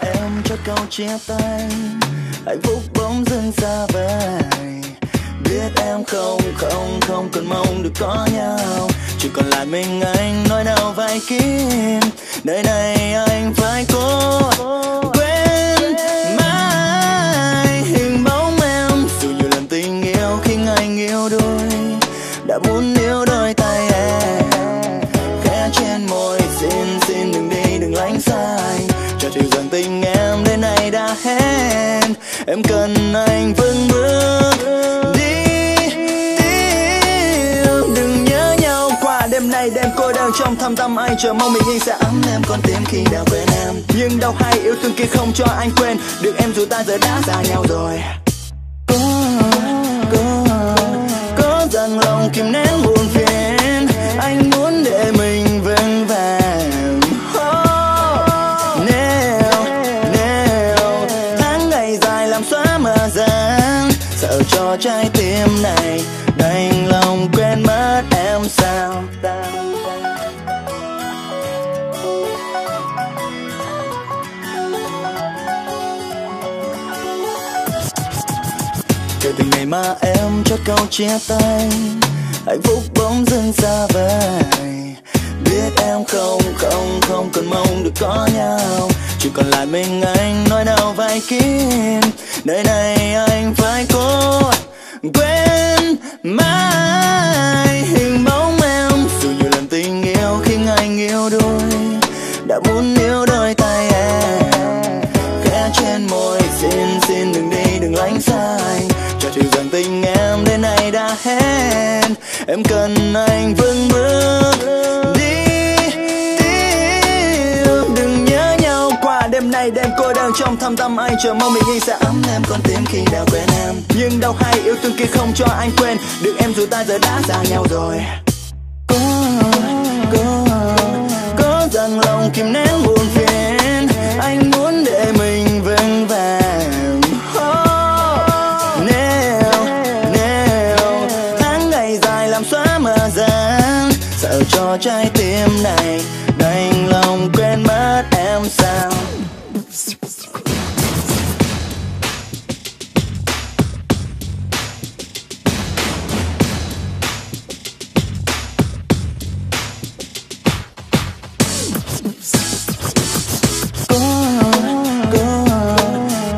Em cho câu chia tay. Hạnh phúc bỗng dưng xa vời biết em không không không cần mong được có nhau. Chỉ còn lại mình anh nói nào vai kín đời này anh phải cố quên mãi. Hình bóng em dù nhiều lần tình yêu khi anh yêu đôi. Đã muốn yêu. Chỉ rằng tình em đến nay đã hết. Em cần anh vững bước đi. Tiếp đừng nhớ nhau qua đêm nay, đêm cô đơn trong thâm tâm anh chờ mong mình anh sẽ ấm em con tim khi đã quên em. Nhưng đau hay yêu thương kia không cho anh quên, được em dù ta giờ đã xa nhau rồi. Có có có rằng lòng kìm nén buồn dáng cho trái tim này, đành lòng quên mất em sao kể từ ngày mà em cho câu chia tay, hạnh phúc bỗng dưng xa vời. Biết em không không không còn mong được có nhau, chỉ còn lại mình anh nói nào vai kín đời này anh phải cố quên mãi. Hình bóng em, dù nhiều lần tình yêu khi anh yêu đôi đã muốn yêu đôi tay em. Khẽ trên môi, xin xin đừng đi, đừng lánh xa anh cho chịu rằng tình em đến nay đã hết, em cần anh vững bước. Đang trong thâm tâm anh chờ mong mình anh sẽ ấm em. Con tim khi đã quên em. Nhưng đau hay yêu thương kia không cho anh quên. Được em dù ta giờ đã xa nhau rồi. Có có có rằng lòng kìm nén buồn phiền. Anh muốn để mình vững vàng. Oh, nếu nếu tháng ngày dài làm xóa mờ gian sợ cho trái tim này đành lòng quên mất em sao?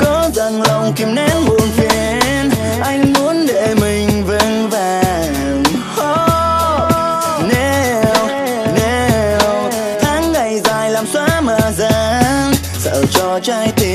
Có lòng kìm nén nếu tháng ngày